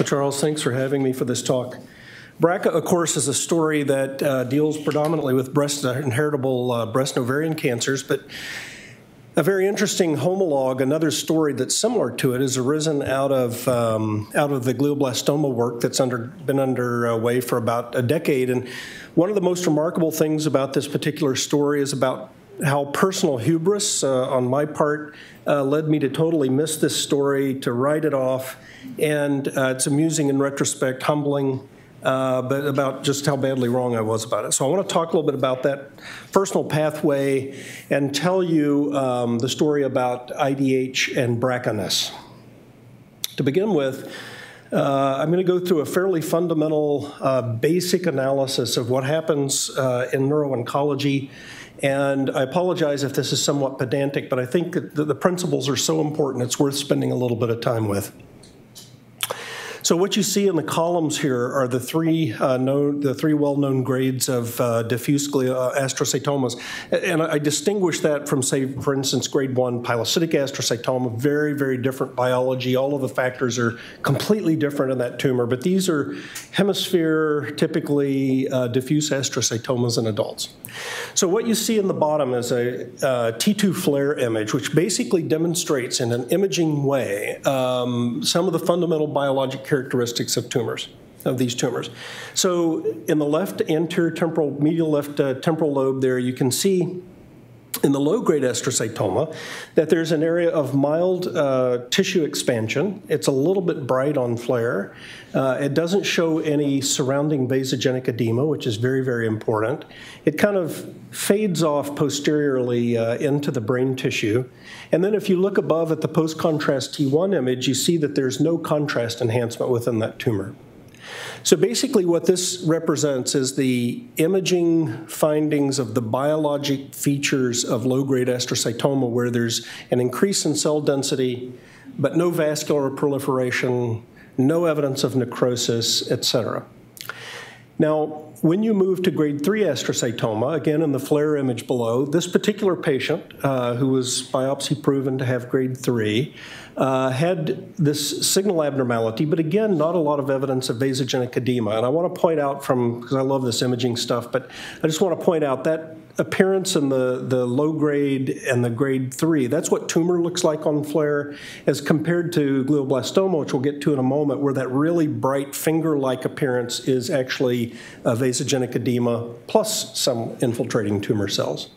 Well, Charles, thanks for having me for this talk. BRCA, of course, is a story that uh, deals predominantly with breast uh, inheritable uh, breast and ovarian cancers, but a very interesting homologue, another story that's similar to it, has arisen out of um, out of the glioblastoma work that's under been underway for about a decade. And one of the most remarkable things about this particular story is about how personal hubris uh, on my part uh, led me to totally miss this story, to write it off, and uh, it's amusing in retrospect, humbling, uh, but about just how badly wrong I was about it. So I want to talk a little bit about that personal pathway and tell you um, the story about IDH and BRCA-ness. To begin with, uh, I'm going to go through a fairly fundamental, uh, basic analysis of what happens uh, in neuro-oncology. And I apologize if this is somewhat pedantic, but I think that the principles are so important it's worth spending a little bit of time with. So what you see in the columns here are the three uh, known, the three well-known grades of uh, diffuse astrocytomas, and I distinguish that from, say, for instance, grade one pilocytic astrocytoma. Very, very different biology. All of the factors are completely different in that tumor, but these are hemisphere, typically uh, diffuse astrocytomas in adults. So what you see in the bottom is a uh, T2 FLAIR image, which basically demonstrates in an imaging way um, some of the fundamental biologic characteristics of tumors of these tumors. So in the left anterior temporal, medial left uh, temporal lobe there, you can see in the low-grade astrocytoma that there's an area of mild uh, tissue expansion. It's a little bit bright on FLAIR. Uh, it doesn't show any surrounding vasogenic edema, which is very, very important. It kind of fades off posteriorly uh, into the brain tissue. And then if you look above at the post-contrast T1 image, you see that there's no contrast enhancement within that tumor. So basically what this represents is the imaging findings of the biologic features of low-grade astrocytoma where there's an increase in cell density, but no vascular proliferation, no evidence of necrosis, et cetera. Now, when you move to grade 3 astrocytoma, again in the FLAIR image below, this particular patient, uh, who was biopsy proven to have grade 3, uh, had this signal abnormality, but again, not a lot of evidence of vasogenic edema. And I want to point out from, because I love this imaging stuff, but I just want to point out that appearance in the, the low grade and the grade 3, that's what tumor looks like on FLAIR as compared to glioblastoma, which we'll get to in a moment, where that really bright finger-like appearance is actually vasogenic edema plus some infiltrating tumor cells.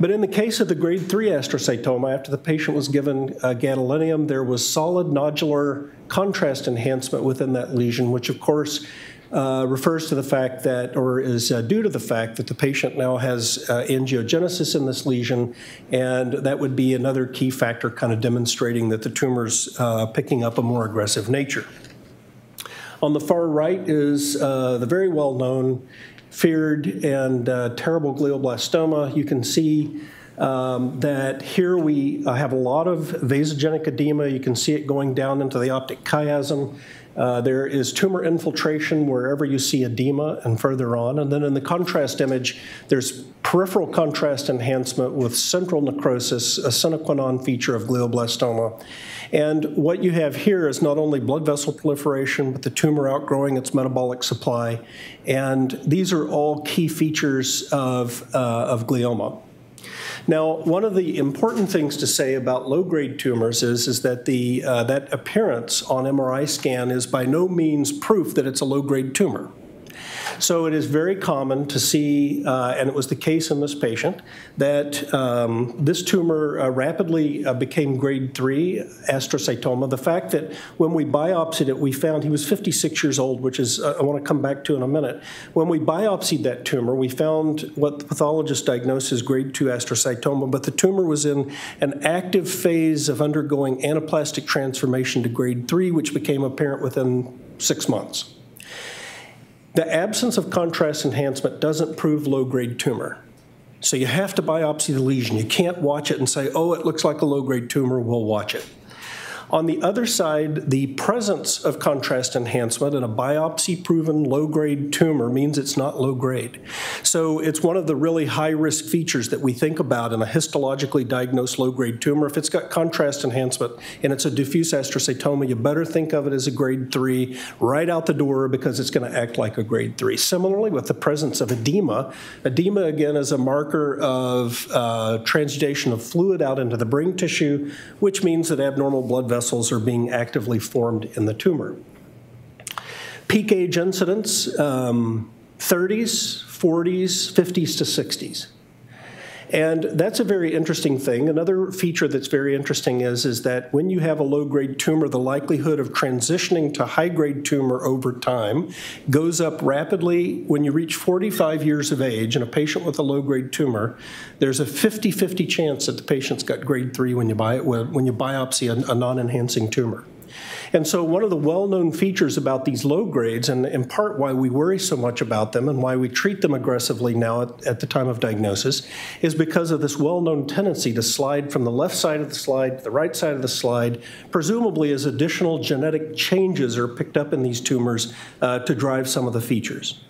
But in the case of the grade 3 astrocytoma, after the patient was given uh, gadolinium, there was solid nodular contrast enhancement within that lesion, which of course uh, refers to the fact that, or is uh, due to the fact that the patient now has uh, angiogenesis in this lesion, and that would be another key factor kind of demonstrating that the tumor's uh, picking up a more aggressive nature. On the far right is uh, the very well known feared and uh, terrible glioblastoma. You can see um, that here we uh, have a lot of vasogenic edema. You can see it going down into the optic chiasm. Uh, there is tumor infiltration wherever you see edema and further on. And then in the contrast image, there's peripheral contrast enhancement with central necrosis, a sine qua non feature of glioblastoma. And what you have here is not only blood vessel proliferation, but the tumor outgrowing its metabolic supply. And these are all key features of, uh, of glioma. Now, one of the important things to say about low-grade tumors is, is that the, uh, that appearance on MRI scan is by no means proof that it's a low-grade tumor. So it is very common to see, uh, and it was the case in this patient, that um, this tumor uh, rapidly uh, became grade 3 astrocytoma. The fact that when we biopsied it, we found he was 56 years old, which is, uh, I want to come back to in a minute. When we biopsied that tumor, we found what the pathologist diagnosed as grade 2 astrocytoma, but the tumor was in an active phase of undergoing anaplastic transformation to grade 3, which became apparent within six months. The absence of contrast enhancement doesn't prove low-grade tumor. So you have to biopsy the lesion. You can't watch it and say, oh, it looks like a low-grade tumor, we'll watch it. On the other side, the presence of contrast enhancement in a biopsy proven low grade tumor means it's not low grade. So it's one of the really high risk features that we think about in a histologically diagnosed low grade tumor. If it's got contrast enhancement and it's a diffuse astrocytoma, you better think of it as a grade three right out the door because it's going to act like a grade three. Similarly, with the presence of edema, edema again is a marker of uh, transudation of fluid out into the brain tissue, which means that abnormal blood vessels vessels are being actively formed in the tumor. Peak age incidence um, 30s, 40s, 50s to 60s. And that's a very interesting thing. Another feature that's very interesting is, is that when you have a low grade tumor, the likelihood of transitioning to high grade tumor over time goes up rapidly. When you reach 45 years of age in a patient with a low grade tumor, there's a 50 50 chance that the patient's got grade 3 when you, bi- when you biopsy a, a non enhancing tumor. And so, one of the well known features about these low grades, and in part why we worry so much about them and why we treat them aggressively now at, at the time of diagnosis, is because of this well known tendency to slide from the left side of the slide to the right side of the slide, presumably as additional genetic changes are picked up in these tumors uh, to drive some of the features.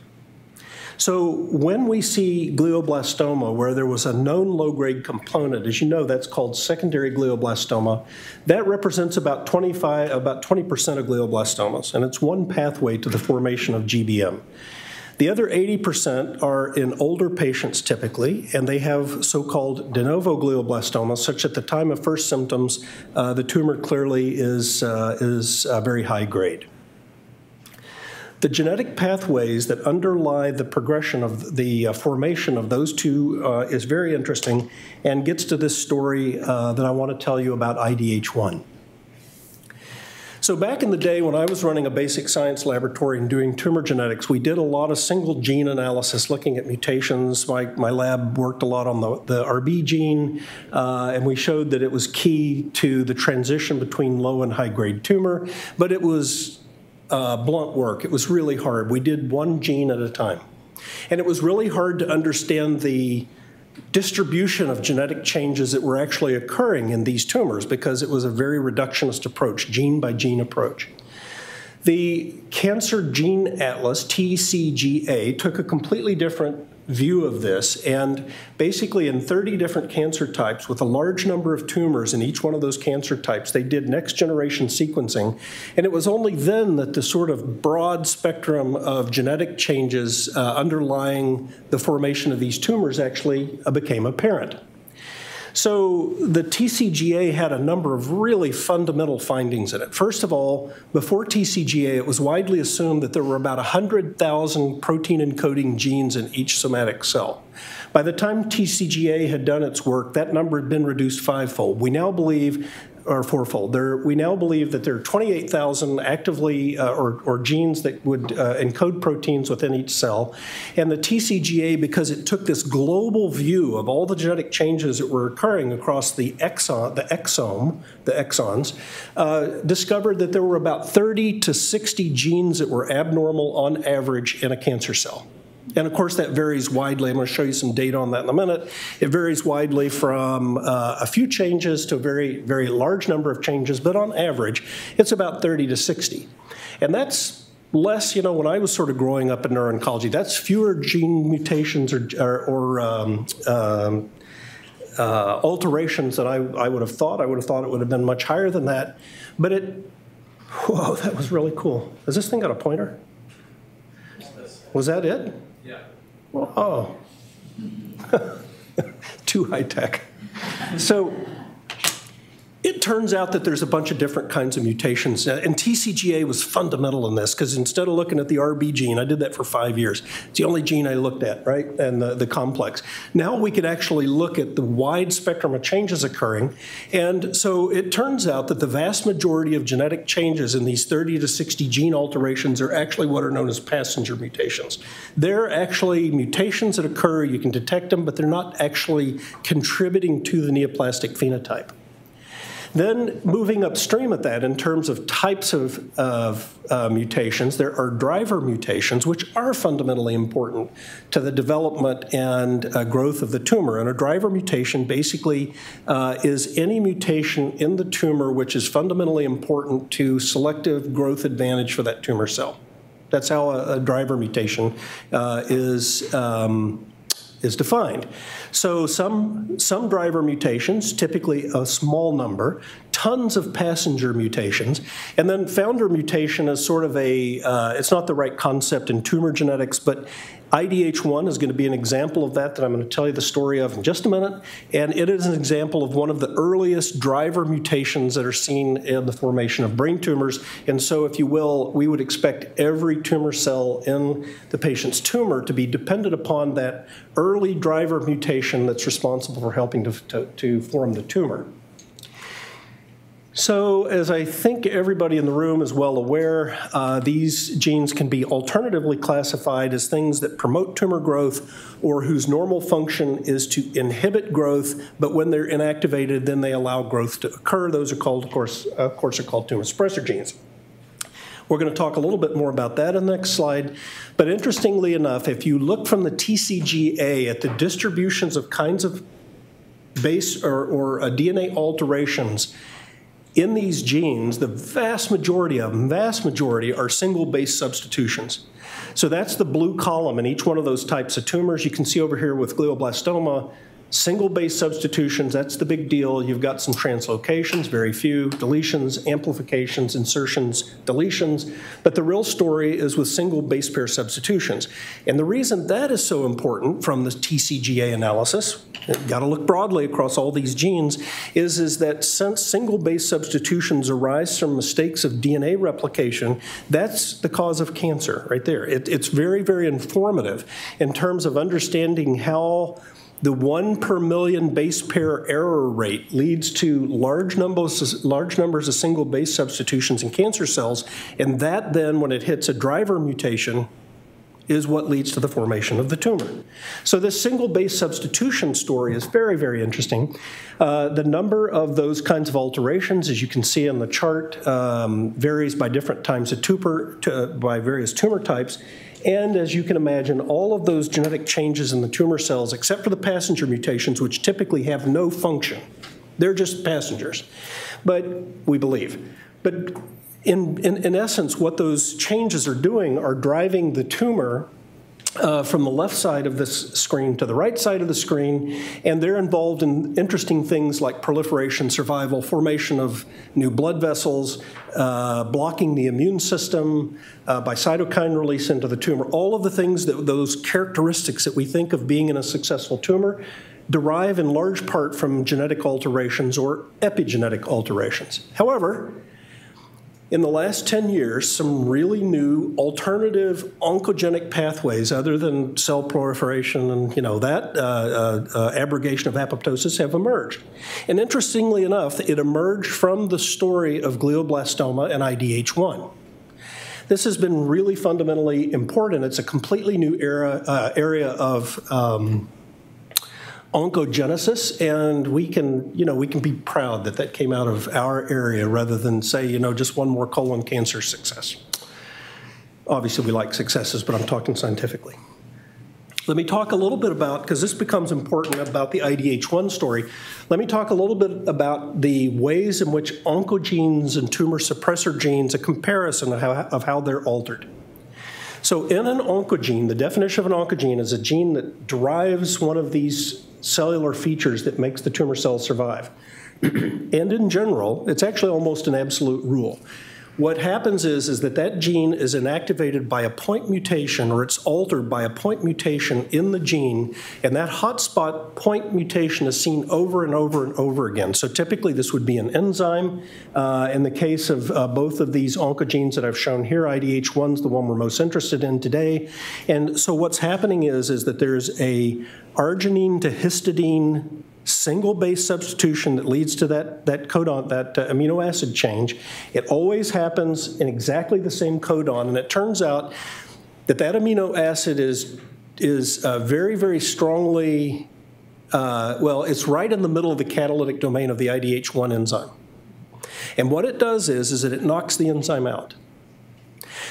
So when we see glioblastoma where there was a known low-grade component, as you know, that's called secondary glioblastoma, that represents about 25, about 20% of glioblastomas, and it's one pathway to the formation of GBM. The other 80% are in older patients typically, and they have so called de novo glioblastoma, such at the time of first symptoms, uh, the tumor clearly is, uh, is uh, very high grade. The genetic pathways that underlie the progression of the uh, formation of those two uh, is very interesting and gets to this story uh, that I want to tell you about IDH1. So, back in the day when I was running a basic science laboratory and doing tumor genetics, we did a lot of single gene analysis looking at mutations. My, my lab worked a lot on the, the RB gene, uh, and we showed that it was key to the transition between low and high grade tumor, but it was uh, blunt work. It was really hard. We did one gene at a time. And it was really hard to understand the distribution of genetic changes that were actually occurring in these tumors because it was a very reductionist approach, gene by gene approach. The Cancer Gene Atlas, TCGA, took a completely different view of this. And basically, in 30 different cancer types, with a large number of tumors in each one of those cancer types, they did next generation sequencing. And it was only then that the sort of broad spectrum of genetic changes uh, underlying the formation of these tumors actually uh, became apparent. So the TCGA had a number of really fundamental findings in it. First of all, before TCGA, it was widely assumed that there were about 100,000 protein encoding genes in each somatic cell. By the time TCGA had done its work, that number had been reduced fivefold. We now believe or fourfold. There, we now believe that there are 28,000 actively uh, or, or, genes that would uh, encode proteins within each cell. And the TCGA, because it took this global view of all the genetic changes that were occurring across the exon, the exome, the exons, uh, discovered that there were about 30 to 60 genes that were abnormal on average in a cancer cell. And of course, that varies widely. I'm going to show you some data on that in a minute. It varies widely from uh, a few changes to a very, very large number of changes, but on average, it's about 30 to 60. And that's less, you know, when I was sort of growing up in neuro-oncology, that's fewer gene mutations or, or, or um, um, uh, alterations than I, I would have thought. I would have thought it would have been much higher than that. But it, whoa, that was really cool. Has this thing got a pointer? Was that it? Oh, too high tech. So it turns out that there's a bunch of different kinds of mutations, uh, and TCGA was fundamental in this because instead of looking at the RB gene, I did that for five years. It's the only gene I looked at, right, and the, the complex. Now we could actually look at the wide spectrum of changes occurring, and so it turns out that the vast majority of genetic changes in these 30 to 60 gene alterations are actually what are known as passenger mutations. They're actually mutations that occur, you can detect them, but they're not actually contributing to the neoplastic phenotype. Then moving upstream at that in terms of types of, of uh, mutations, there are driver mutations, which are fundamentally important to the development and uh, growth of the tumor. And a driver mutation basically uh, is any mutation in the tumor which is fundamentally important to selective growth advantage for that tumor cell. That's how a, a driver mutation uh, is. Um, is defined. So some, some driver mutations, typically a small number, tons of passenger mutations, and then founder mutation is sort of a, uh, it's not the right concept in tumor genetics, but IDH1 is going to be an example of that that I'm going to tell you the story of in just a minute. And it is an example of one of the earliest driver mutations that are seen in the formation of brain tumors. And so, if you will, we would expect every tumor cell in the patient's tumor to be dependent upon that early driver mutation that's responsible for helping to, to, to form the tumor. So, as I think everybody in the room is well aware, uh, these genes can be alternatively classified as things that promote tumor growth or whose normal function is to inhibit growth, but when they're inactivated, then they allow growth to occur. Those are called, of course, of course are called tumor suppressor genes. We're going to talk a little bit more about that in the next slide. But interestingly enough, if you look from the TCGA at the distributions of kinds of base or, or uh, DNA alterations in these genes, the vast majority of them, vast majority, are single base substitutions. So that's the blue column in each one of those types of tumors. You can see over here with glioblastoma, Single base substitutions, that's the big deal. You've got some translocations, very few, deletions, amplifications, insertions, deletions. But the real story is with single base pair substitutions. And the reason that is so important from the TCGA analysis, got to look broadly across all these genes, is, is that since single base substitutions arise from mistakes of DNA replication, that's the cause of cancer right there. It, it's very, very informative in terms of understanding how the one per million base pair error rate leads to large numbers, large numbers of single base substitutions in cancer cells, and that then, when it hits a driver mutation, is what leads to the formation of the tumor. So this single base substitution story is very, very interesting. Uh, the number of those kinds of alterations, as you can see on the chart, um, varies by different times of tumor, by various tumor types. And as you can imagine, all of those genetic changes in the tumor cells, except for the passenger mutations, which typically have no function, they're just passengers. But we believe. But in, in, in essence, what those changes are doing are driving the tumor uh, from the left side of this screen to the right side of the screen, and they're involved in interesting things like proliferation, survival, formation of new blood vessels, uh, blocking the immune system uh, by cytokine release into the tumor. All of the things that those characteristics that we think of being in a successful tumor derive in large part from genetic alterations or epigenetic alterations. However, in the last 10 years, some really new alternative oncogenic pathways, other than cell proliferation and you know that uh, uh, uh, abrogation of apoptosis, have emerged. And interestingly enough, it emerged from the story of glioblastoma and IDH1. This has been really fundamentally important. It's a completely new era, uh, area of um, oncogenesis, and we can, you know, we can be proud that that came out of our area rather than say, you know, just one more colon cancer success. Obviously, we like successes, but I'm talking scientifically. Let me talk a little bit about, because this becomes important about the IDH1 story. Let me talk a little bit about the ways in which oncogenes and tumor suppressor genes, a comparison of how, of how they're altered. So, in an oncogene, the definition of an oncogene is a gene that drives one of these cellular features that makes the tumor cell survive. and in general, it's actually almost an absolute rule. What happens is, is that that gene is inactivated by a point mutation or it's altered by a point mutation in the gene, and that hotspot point mutation is seen over and over and over again. So typically this would be an enzyme. Uh, in the case of uh, both of these oncogenes that I've shown here, IDH1 is the one we're most interested in today. And so what's happening is, is that there's a arginine to histidine single base substitution that leads to that, that codon, that uh, amino acid change. It always happens in exactly the same codon, and it turns out that that amino acid is, is uh, very, very strongly, uh, well, it's right in the middle of the catalytic domain of the IDH1 enzyme. And what it does is, is that it knocks the enzyme out.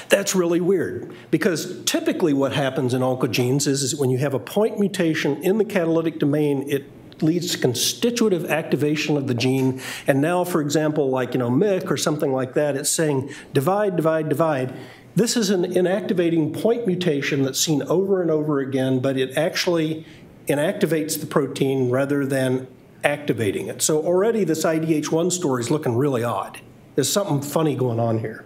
That's really weird because typically what happens in oncogenes is, is when you have a point mutation in the catalytic domain, it leads to constitutive activation of the gene. And now, for example, like you know MYC or something like that, it's saying divide, divide, divide. This is an inactivating point mutation that's seen over and over again, but it actually inactivates the protein rather than activating it. So already this IDH1 story is looking really odd. There's something funny going on here.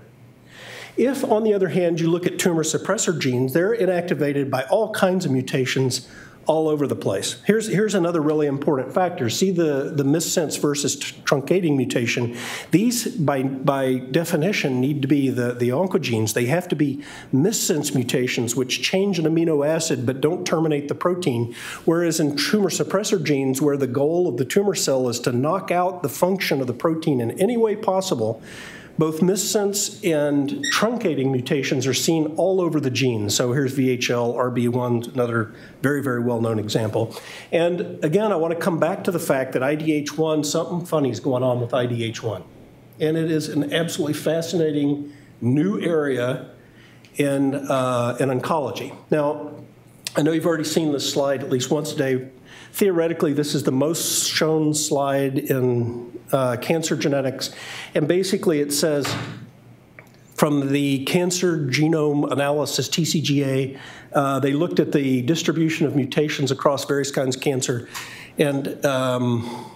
If, on the other hand, you look at tumor suppressor genes, they're inactivated by all kinds of mutations all over the place. Here's, here's another really important factor. See the, the missense versus truncating mutation. These, by, by definition, need to be the, the oncogenes. They have to be missense mutations, which change an amino acid but don't terminate the protein. Whereas in tumor suppressor genes, where the goal of the tumor cell is to knock out the function of the protein in any way possible, both missense and truncating mutations are seen all over the gene. So here's VHL, RB1, another very, very well-known example. And again, I want to come back to the fact that IDH1, something funny is going on with IDH1. And it is an absolutely fascinating new area in, uh, in oncology. Now, I know you've already seen this slide at least once a day. Theoretically, this is the most shown slide in uh, cancer genetics. And basically, it says from the Cancer Genome Analysis, TCGA, uh, they looked at the distribution of mutations across various kinds of cancer. And um,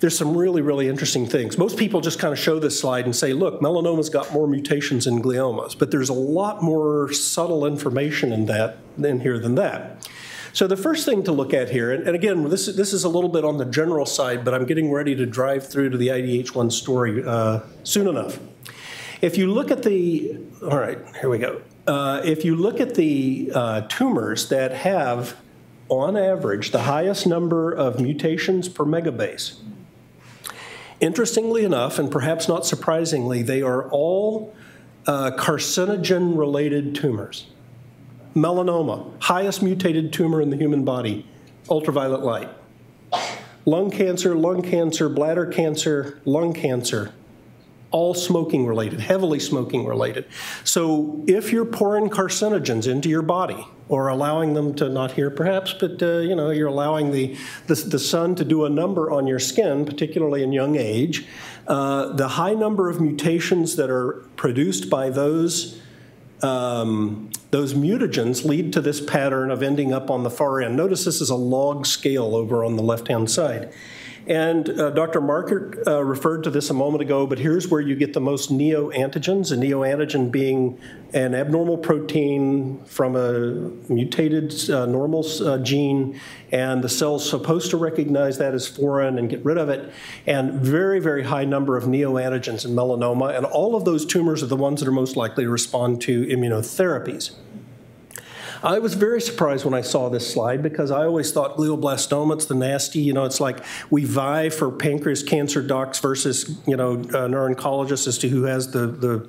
there's some really, really interesting things. Most people just kind of show this slide and say, look, melanoma's got more mutations than gliomas, but there's a lot more subtle information in that in here than that. So the first thing to look at here, and, and again, this, this is a little bit on the general side, but I'm getting ready to drive through to the IDH1 story uh, soon enough. If you look at the, all right, here we go. Uh, if you look at the uh, tumors that have, on average, the highest number of mutations per megabase, interestingly enough, and perhaps not surprisingly, they are all uh, carcinogen related tumors melanoma, highest mutated tumor in the human body, ultraviolet light. Lung cancer, lung cancer, bladder cancer, lung cancer, all smoking related, heavily smoking related. So if you're pouring carcinogens into your body, or allowing them to not here perhaps, but uh, you know you're allowing the, the, the sun to do a number on your skin, particularly in young age. Uh, the high number of mutations that are produced by those um, those mutagens lead to this pattern of ending up on the far end. Notice this is a log scale over on the left-hand side. And uh, Dr. Markert uh, referred to this a moment ago, but here's where you get the most neoantigens, a neoantigen being an abnormal protein from a mutated uh, normal uh, gene, and the cell's supposed to recognize that as foreign and get rid of it, and very, very high number of neoantigens in melanoma, and all of those tumors are the ones that are most likely to respond to immunotherapies. I was very surprised when I saw this slide because I always thought glioblastoma, it's the nasty, you know, it's like we vie for pancreas cancer docs versus, you know, uh, neuro-oncologists as to who has the, the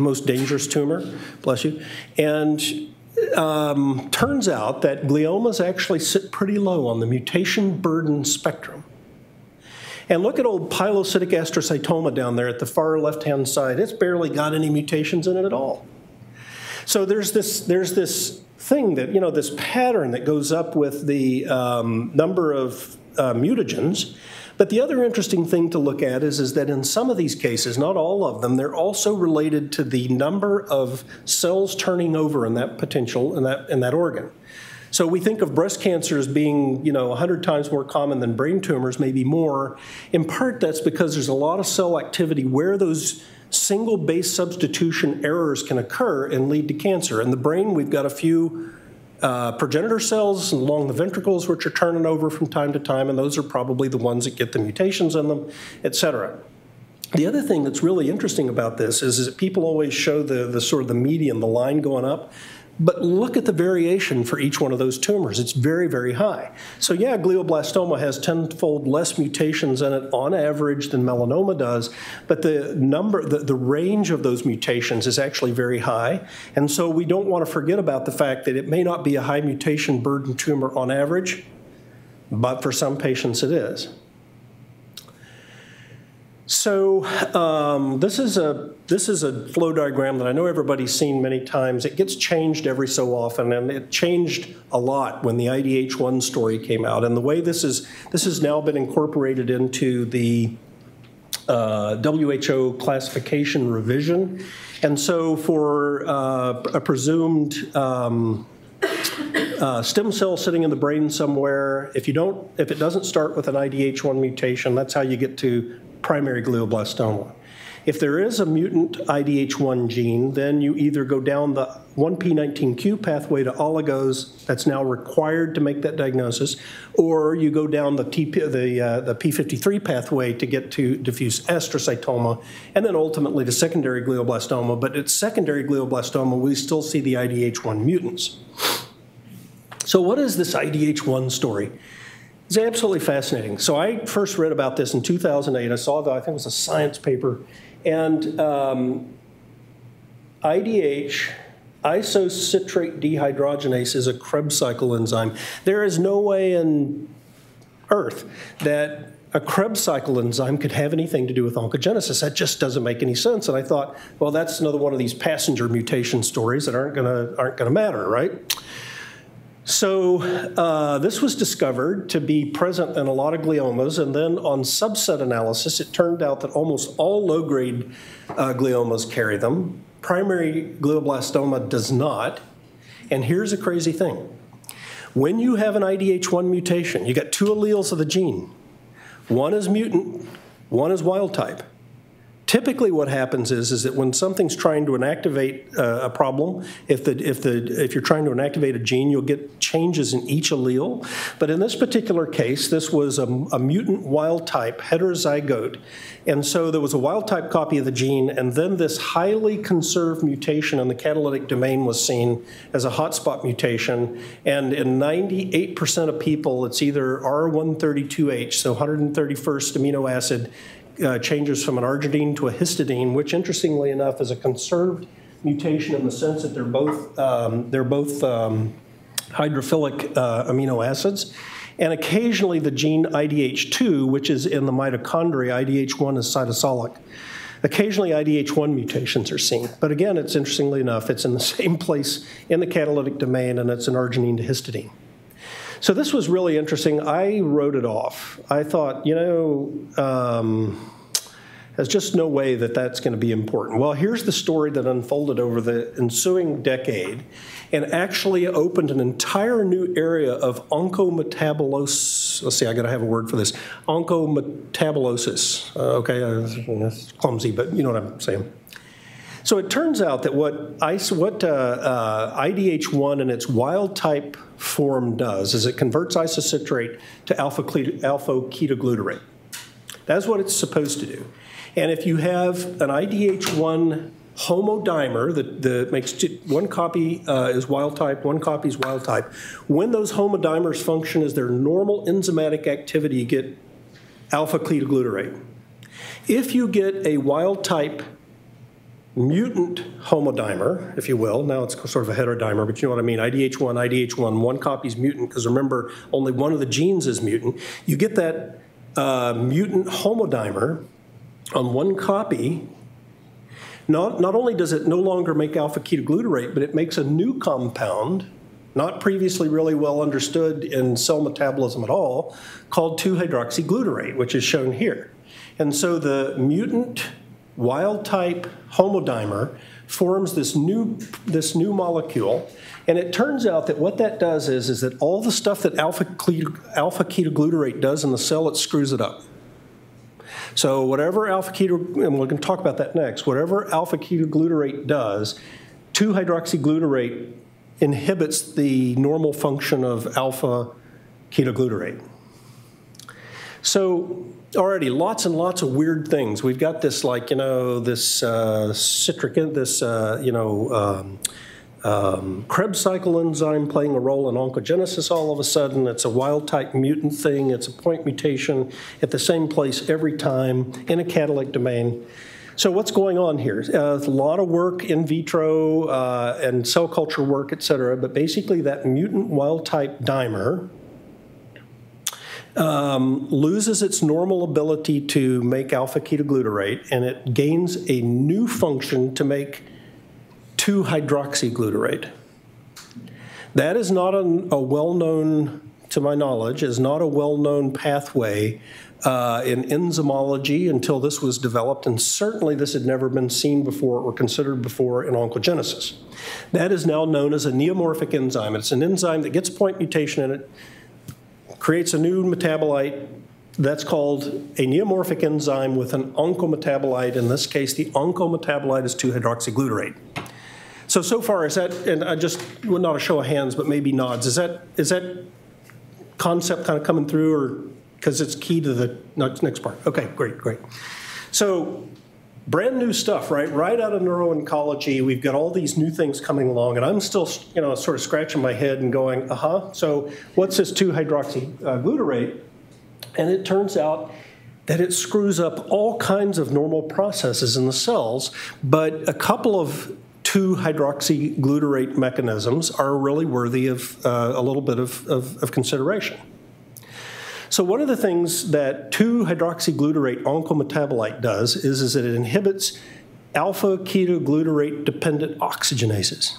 most dangerous tumor, bless you. And um, turns out that gliomas actually sit pretty low on the mutation burden spectrum. And look at old pilocytic astrocytoma down there at the far left-hand side. It's barely got any mutations in it at all. So there's this, there's this thing that, you know, this pattern that goes up with the um, number of uh, mutagens. But the other interesting thing to look at is, is that in some of these cases, not all of them, they're also related to the number of cells turning over in that potential, in that, in that organ. So we think of breast cancer as being, you know, 100 times more common than brain tumors, maybe more. In part, that's because there's a lot of cell activity where those single base substitution errors can occur and lead to cancer. In the brain, we've got a few uh, progenitor cells along the ventricles which are turning over from time to time, and those are probably the ones that get the mutations in them, et cetera. The other thing that's really interesting about this is, is that people always show the, the sort of the median, the line going up. But look at the variation for each one of those tumors. It's very, very high. So yeah, glioblastoma has tenfold less mutations in it on average than melanoma does, but the number, the, the range of those mutations is actually very high. And so we don't want to forget about the fact that it may not be a high mutation burden tumor on average, but for some patients it is. So um, this is a this is a flow diagram that I know everybody's seen many times. It gets changed every so often, and it changed a lot when the IDH1 story came out. And the way this is this has now been incorporated into the uh, WHO classification revision. And so for uh, a presumed um, uh, stem cell sitting in the brain somewhere, if you don't, if it doesn't start with an IDH1 mutation, that's how you get to primary glioblastoma. If there is a mutant IDH1 gene, then you either go down the 1p19q pathway to oligos that's now required to make that diagnosis, or you go down the, TP, the, uh, the p53 pathway to get to diffuse astrocytoma, and then ultimately to secondary glioblastoma. But at secondary glioblastoma, we still see the IDH1 mutants. So what is this IDH1 story? It's absolutely fascinating. So I first read about this in 2008. I saw that, I think it was a science paper. And um, IDH, isocitrate dehydrogenase, is a Krebs cycle enzyme. There is no way in Earth that a Krebs cycle enzyme could have anything to do with oncogenesis. That just doesn't make any sense. And I thought, well, that's another one of these passenger mutation stories that aren't to aren't going to matter, right? So uh, this was discovered to be present in a lot of gliomas, and then on subset analysis, it turned out that almost all low-grade uh, gliomas carry them. Primary glioblastoma does not. And here's a crazy thing. When you have an IDH1 mutation, you got two alleles of the gene. One is mutant, one is wild type. Typically, what happens is, is that when something's trying to inactivate uh, a problem, if, the, if, the, if you're trying to inactivate a gene, you'll get changes in each allele. But in this particular case, this was a, a mutant wild type heterozygote. And so there was a wild type copy of the gene, and then this highly conserved mutation in the catalytic domain was seen as a hotspot mutation. And in 98% of people, it's either R132H, so 131st amino acid, uh, changes from an arginine to a histidine, which interestingly enough is a conserved mutation in the sense that they're both, um, they're both um, hydrophilic uh, amino acids. And occasionally the gene IDH2, which is in the mitochondria, IDH1 is cytosolic. Occasionally IDH1 mutations are seen. But again, it's interestingly enough, it's in the same place in the catalytic domain and it's an arginine to histidine. So this was really interesting. I wrote it off. I thought, you know, um, there's just no way that that's going to be important. Well, here's the story that unfolded over the ensuing decade and actually opened an entire new area of oncometabolos. Let's see, I got to have a word for this. Oncometabolosis. Uh, okay, uh, that's clumsy, but you know what I'm saying. So it turns out that what, what uh, uh, IDH1 and its wild type form does is it converts isocitrate to alpha, alpha ketoglutarate. That's what it's supposed to do. And if you have an IDH1 homodimer that, that makes one copy uh, is wild type, one copy is wild type, when those homodimers function as their normal enzymatic activity, you get alpha ketoglutarate. If you get a wild type mutant homodimer, if you will. Now it's sort of a heterodimer, but you know what I mean. IDH1, IDH1, one copy is mutant, because remember, only one of the genes is mutant. You get that uh, mutant homodimer on one copy. Not, not only does it no longer make alpha ketoglutarate, but it makes a new compound, not previously really well understood in cell metabolism at all, called 2-hydroxyglutarate, which is shown here. And so the mutant wild type homodimer forms this new, this new molecule. And it turns out that what that does is, is that all the stuff that alpha, alpha ketoglutarate does in the cell, it screws it up. So whatever alpha keto, and we're going to talk about that next, whatever alpha ketoglutarate does, 2-hydroxyglutarate inhibits the normal function of alpha ketoglutarate. So already lots and lots of weird things. We've got this like, you know, this uh, citric, this, uh, you know, um, um, Krebs cycle enzyme playing a role in oncogenesis all of a sudden. It's a wild type mutant thing. It's a point mutation at the same place every time in a catalytic domain. So what's going on here? Uh, a lot of work in vitro uh, and cell culture work, et cetera, but basically that mutant wild type dimer um, loses its normal ability to make alpha ketoglutarate and it gains a new function to make 2 hydroxyglutarate. That is not a, a well known, to my knowledge, is not a well known pathway uh, in enzymology until this was developed, and certainly this had never been seen before or considered before in oncogenesis. That is now known as a neomorphic enzyme. It's an enzyme that gets point mutation in it, creates a new metabolite that's called a neomorphic enzyme with an oncometabolite. In this case, the oncometabolite is 2-hydroxyglutarate. So, so far, is that, and I just, well, not a show of hands, but maybe nods, is that, is that concept kind of coming through or because it's key to the next part. Okay, great, great. So brand new stuff, right? Right out of neuro-oncology, we've got all these new things coming along, and I'm still, you know, sort of scratching my head and going, uh-huh, so what's this 2-hydroxyglutarate? And it turns out that it screws up all kinds of normal processes in the cells, but a couple of 2-hydroxyglutarate mechanisms are really worthy of uh, a little bit of, of, of consideration. So one of the things that 2-hydroxyglutarate oncometabolite does is, is that it inhibits alpha ketoglutarate dependent oxygenases.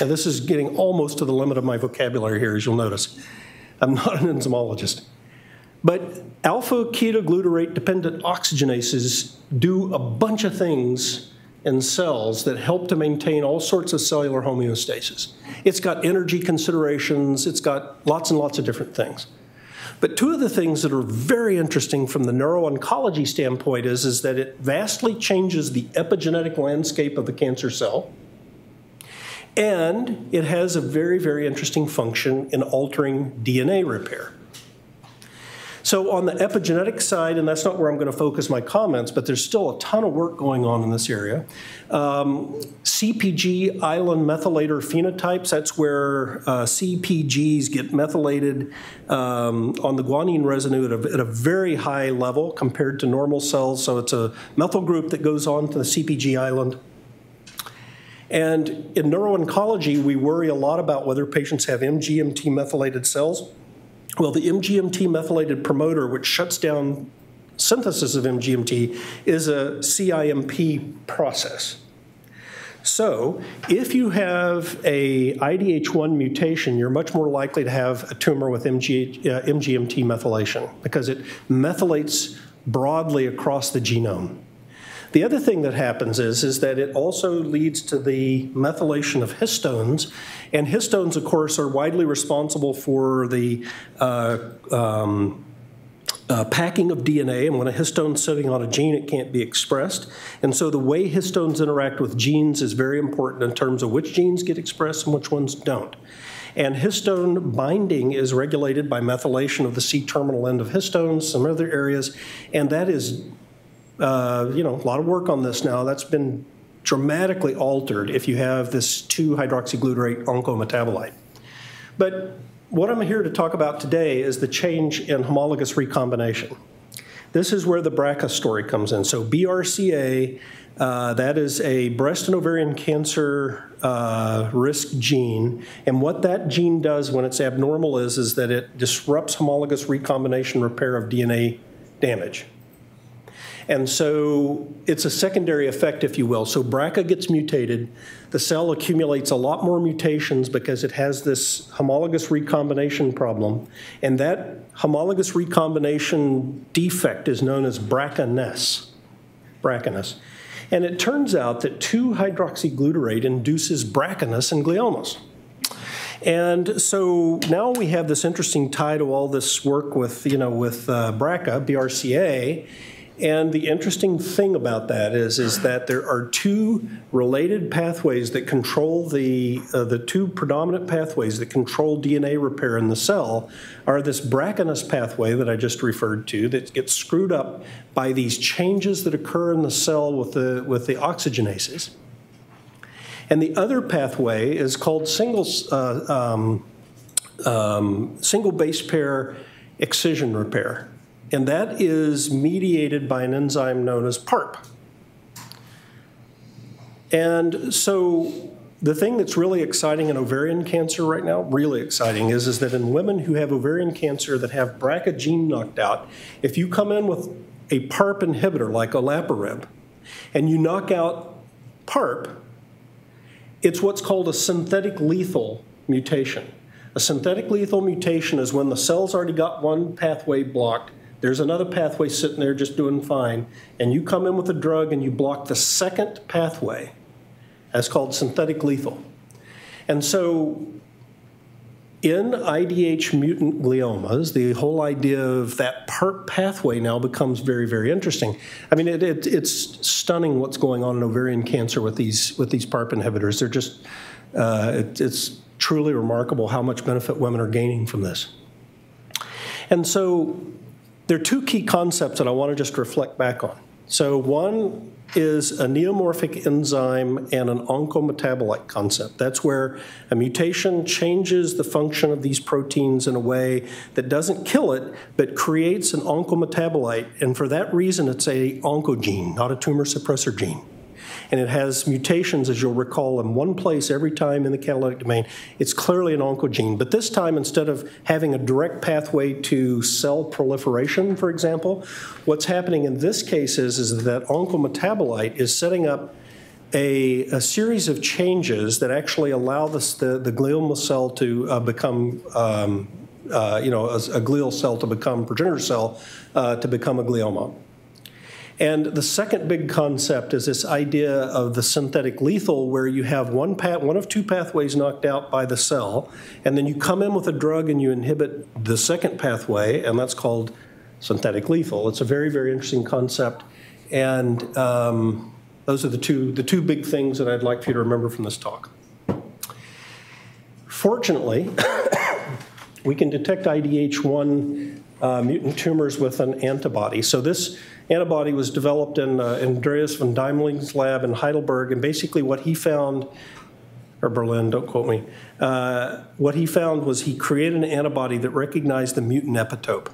And this is getting almost to the limit of my vocabulary here, as you'll notice. I'm not an enzymologist. But alpha ketoglutarate dependent oxygenases do a bunch of things in cells that help to maintain all sorts of cellular homeostasis. It's got energy considerations, it's got lots and lots of different things. But two of the things that are very interesting from the neuro-oncology standpoint is, is that it vastly changes the epigenetic landscape of the cancer cell. And it has a very, very interesting function in altering DNA repair. So on the epigenetic side, and that's not where I'm going to focus my comments, but there's still a ton of work going on in this area. Um, CPG island methylator phenotypes, that's where uh, CPGs get methylated um, on the guanine residue at a, at a, very high level compared to normal cells. So it's a methyl group that goes on to the CPG island. And in neuro-oncology, we worry a lot about whether patients have MGMT methylated cells. Well, the MGMT methylated promoter, which shuts down synthesis of MGMT, is a CIMP process. So, if you have a IDH1 mutation, you're much more likely to have a tumor with MG, uh, MGMT methylation because it methylates broadly across the genome. The other thing that happens is, is that it also leads to the methylation of histones, and histones, of course, are widely responsible for the uh, um, uh, packing of DNA, and when a histone's sitting on a gene, it can't be expressed. And so the way histones interact with genes is very important in terms of which genes get expressed and which ones don't. And histone binding is regulated by methylation of the C-terminal end of histones, some other areas, and that is uh, you know, a lot of work on this now. That's been dramatically altered if you have this 2-hydroxyglutarate oncometabolite. But what I'm here to talk about today is the change in homologous recombination. This is where the BRCA story comes in. So BRCA, uh, that is a breast and ovarian cancer uh, risk gene. And what that gene does when it's abnormal is, is that it disrupts homologous recombination repair of DNA damage. And so it's a secondary effect, if you will. So BRCA gets mutated. The cell accumulates a lot more mutations because it has this homologous recombination problem. And that homologous recombination defect is known as BRCA-ness. BRCA-ness. And it turns out that 2-hydroxyglutarate induces BRCA-ness in gliomas. And so now we have this interesting tie to all this work with, you know, with uh, BRCA, BRCA, and the interesting thing about that is, is that there are two related pathways that control the, uh, the two predominant pathways that control DNA repair in the cell are this BRCA-ness pathway that I just referred to that gets screwed up by these changes that occur in the cell with the, with the oxygenases. And the other pathway is called single, uh, um, um, single base pair excision repair and that is mediated by an enzyme known as PARP. And so the thing that's really exciting in ovarian cancer right now, really exciting, is, is that in women who have ovarian cancer that have BRCA gene knocked out, if you come in with a PARP inhibitor like olaparib, and you knock out PARP, it's what's called a synthetic lethal mutation. A synthetic lethal mutation is when the cell's already got one pathway blocked, there's another pathway sitting there just doing fine, and you come in with a drug and you block the second pathway. That's called synthetic lethal. And so in IDH mutant gliomas, the whole idea of that PARP pathway now becomes very, very interesting. I mean, it, it, it's stunning what's going on in ovarian cancer with these with these PARP inhibitors. They're just uh, it, it's truly remarkable how much benefit women are gaining from this. And so there are two key concepts that I want to just reflect back on. So one is a neomorphic enzyme and an oncometabolite concept. That's where a mutation changes the function of these proteins in a way that doesn't kill it, but creates an oncometabolite. And for that reason, it's a oncogene, not a tumor suppressor gene and it has mutations, as you'll recall, in one place every time in the catalytic domain. It's clearly an oncogene, but this time instead of having a direct pathway to cell proliferation, for example, what's happening in this case is, is that oncometabolite is setting up a, a, series of changes that actually allow this, the, the glioma cell to uh, become, um, uh, you know, a, a, glial cell to become progenitor cell uh, to become a glioma. And the second big concept is this idea of the synthetic lethal, where you have one, one of two pathways knocked out by the cell, and then you come in with a drug and you inhibit the second pathway, and that's called synthetic lethal. It's a very, very interesting concept. And um, those are the two, the two big things that I'd like for you to remember from this talk. Fortunately, we can detect IDH1 uh, mutant tumors with an antibody. So this antibody was developed in uh, Andreas von Deimling's lab in Heidelberg, and basically what he found, or Berlin, don't quote me, uh, what he found was he created an antibody that recognized the mutant epitope.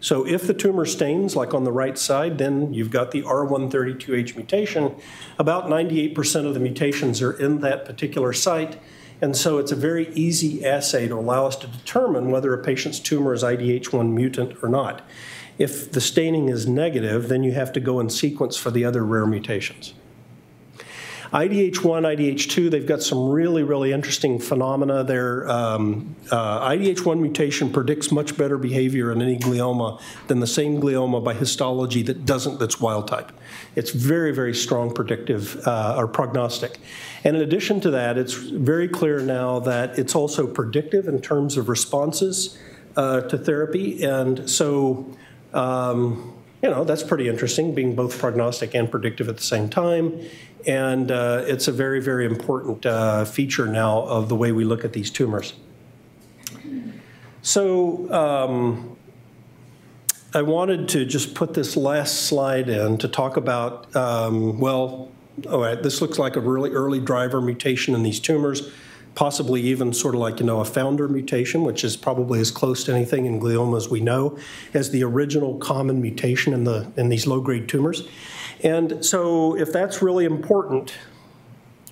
So if the tumor stains, like on the right side, then you've got the R132H mutation. About 98% of the mutations are in that particular site. And so it's a very easy assay to allow us to determine whether a patient's tumor is IDH1 mutant or not. If the staining is negative, then you have to go and sequence for the other rare mutations. IDH1, IDH2, they've got some really, really interesting phenomena. Their um, uh, IDH1 mutation predicts much better behavior in any glioma than the same glioma by histology that doesn't, that's wild type. It's very, very strong predictive uh, or prognostic. And in addition to that, it's very clear now that it's also predictive in terms of responses uh, to therapy. And so um, you know, that's pretty interesting, being both prognostic and predictive at the same time. And uh, it's a very, very important uh, feature now of the way we look at these tumors. So um, I wanted to just put this last slide in to talk about, um, well, all right, this looks like a really early driver mutation in these tumors possibly even sort of like, you know, a founder mutation, which is probably as close to anything in glioma as we know, as the original common mutation in, the, in these low-grade tumors. And so if that's really important,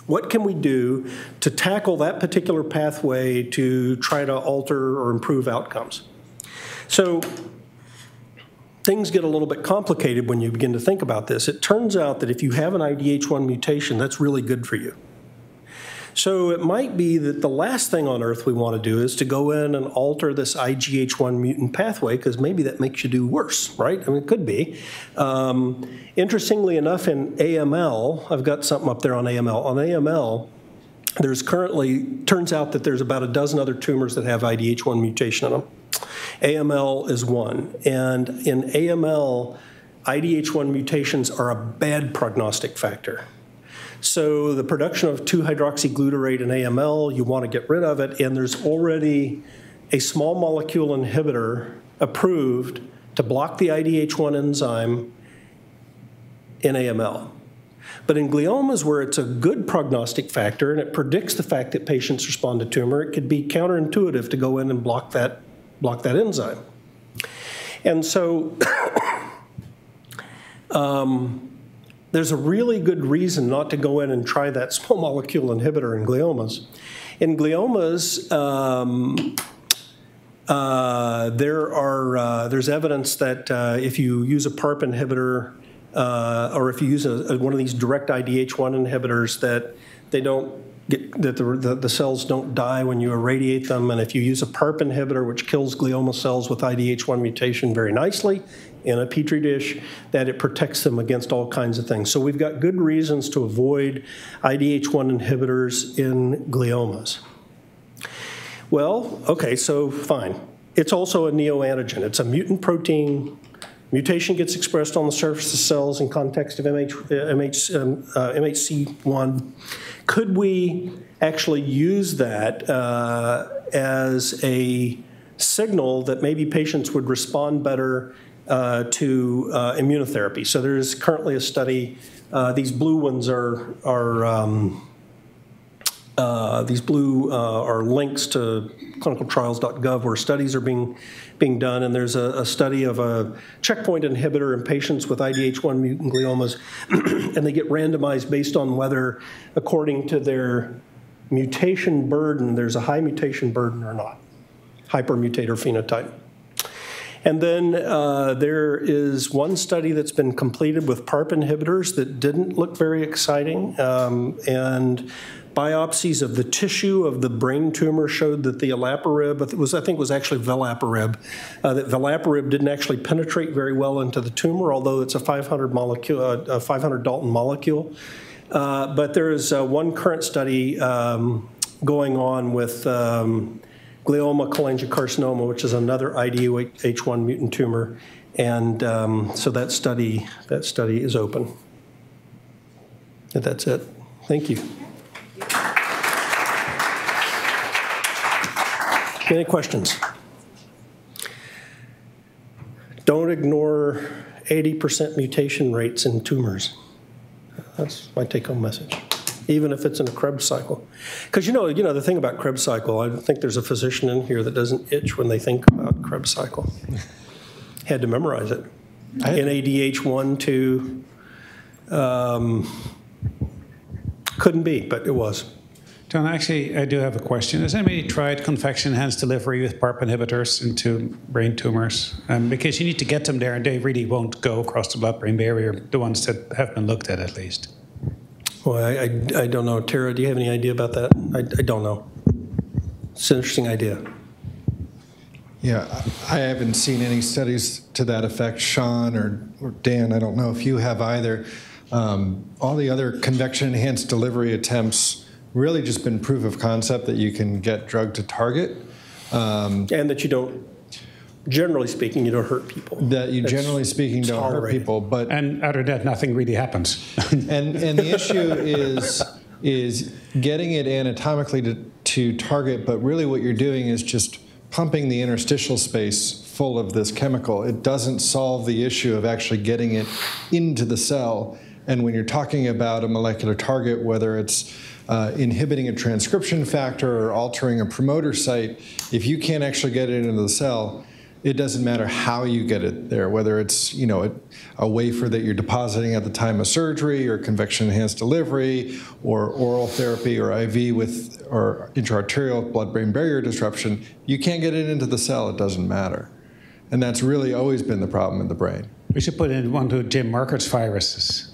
what can we do to tackle that particular pathway to try to alter or improve outcomes? So things get a little bit complicated when you begin to think about this. It turns out that if you have an IDH1 mutation, that's really good for you. So it might be that the last thing on earth we want to do is to go in and alter this IDH1 mutant pathway because maybe that makes you do worse, right? I mean, it could be. Um, interestingly enough, in AML, I've got something up there on AML. On AML, there's currently, turns out that there's about a dozen other tumors that have IDH1 mutation in them. AML is one. And in AML, IDH1 mutations are a bad prognostic factor. So the production of 2-hydroxyglutarate in AML, you want to get rid of it, and there's already a small molecule inhibitor approved to block the IDH1 enzyme in AML. But in gliomas, where it's a good prognostic factor and it predicts the fact that patients respond to tumor, it could be counterintuitive to go in and block that, block that enzyme. And so um, there's a really good reason not to go in and try that small molecule inhibitor in gliomas. In gliomas, um, uh, there are uh, there's evidence that uh, if you use a PARP inhibitor uh, or if you use a, a, one of these direct IDH1 inhibitors, that they don't get that the, the, the cells don't die when you irradiate them. And if you use a PARP inhibitor, which kills glioma cells with IDH1 mutation very nicely in a petri dish, that it protects them against all kinds of things. So we've got good reasons to avoid IDH1 inhibitors in gliomas. Well, okay, so fine. It's also a neoantigen. It's a mutant protein. Mutation gets expressed on the surface of cells in context of MH, MH, um, uh, MHC1. Could we actually use that uh, as a signal that maybe patients would respond better uh, to uh, immunotherapy? So there's currently a study. Uh, these blue ones are, are um, uh, these blue uh, are links to clinicaltrials.gov where studies are being being done, and there's a, a study of a checkpoint inhibitor in patients with IDH1 mutant gliomas, and they get randomized based on whether, according to their mutation burden, there's a high mutation burden or not, hypermutator phenotype. And then uh, there is one study that's been completed with PARP inhibitors that didn't look very exciting. Um, and biopsies of the tissue of the brain tumor showed that the olaparib, it was, I think was actually veliparib, uh, that veliparib didn't actually penetrate very well into the tumor, although it's a 500 molecule, uh, a 500 Dalton molecule. Uh, but there is uh, one current study um, going on with um, glioma cholangiocarcinoma, which is another IDH1 mutant tumor, and um, so that study that study is open. And that's it. Thank you. Any questions? Don't ignore 80% mutation rates in tumors. That's my take-home message, even if it's in a Krebs cycle. Because you know, you know the thing about Krebs cycle, I think there's a physician in here that doesn't itch when they think about Krebs cycle. Had to memorize it. NADH one, two. Um, couldn't be, but it was. John, actually, I do have a question. Has anybody tried convection enhanced delivery with PARP inhibitors into brain tumors? Um, because you need to get them there, and they really won't go across the blood brain barrier, the ones that have been looked at at least. Well, I, I, I don't know. Tara, do you have any idea about that? I, I don't know. It's an interesting idea. Yeah, I haven't seen any studies to that effect. Sean or, or Dan, I don't know if you have either. Um, all the other convection enhanced delivery attempts really just been proof of concept that you can get drug to target. Um, and that you don't, generally speaking, you don't hurt people. That you, generally speaking, don't hurt people. But and other than that, nothing really happens. and and the issue is is getting it anatomically to, to target. But really, what you're doing is just pumping the interstitial space full of this chemical. It doesn't solve the issue of actually getting it into the cell. And when you're talking about a molecular target, whether it's uh, inhibiting a transcription factor or altering a promoter site, if you can't actually get it into the cell, it doesn't matter how you get it there, whether it's you know a, a, wafer that you're depositing at the time of surgery, or convection enhanced delivery, or oral therapy, or IV with or intraarterial blood-brain barrier disruption. You can't get it into the cell; it doesn't matter, and that's really always been the problem in the brain. We should put in one of Jim Markert's viruses.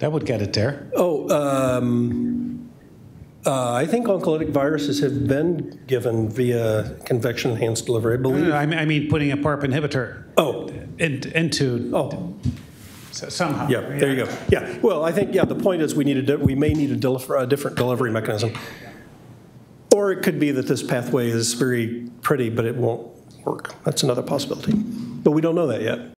That would get it there. Oh, um, uh, I think oncolytic viruses have been given via convection enhanced delivery. I believe. I, mean, I mean, putting a PARP inhibitor. Oh. In, into. Oh. So somehow. Yeah, there you go. Yeah. Well, I think yeah. The point is we need a we may need a, deliver, a different delivery mechanism, or it could be that this pathway is very pretty, but it won't work. That's another possibility, but we don't know that yet.